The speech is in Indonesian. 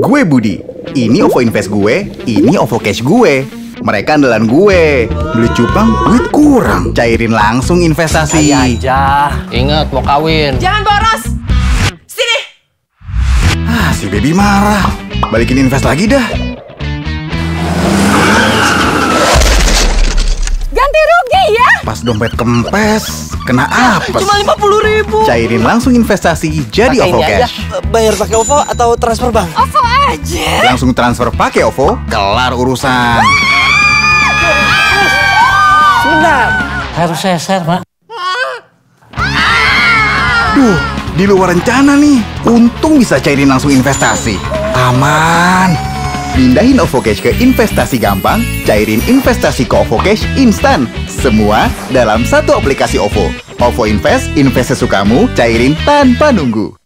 Gue Budi. Ini OVO Invest gue, ini OVO Cash gue. Mereka andalan gue. Beli cupang, duit kurang. Cairin langsung investasi. aja. Ingat mau kawin. Jangan boros. Sini. Ah, si baby marah. Balikin invest lagi dah. Ganti rugi ya. Pas dompet kempes, kena apes. Cuma lima puluh ribu. Cairin langsung investasi jadi Pakai OVO ini aja. Cash. Bayar pakai OVO atau transfer bank? OVO aja. Langsung transfer pakai OVO, kelar urusan. Sebentar. Harus seser, Mak. Duh, di luar rencana nih. Untung bisa cairin langsung investasi. Aman. Pindahin OVO Cash ke investasi gampang, cairin investasi ke OVO Cash instan. Semua dalam satu aplikasi OVO. OVO Invest, invest sesukamu, cairin tanpa nunggu.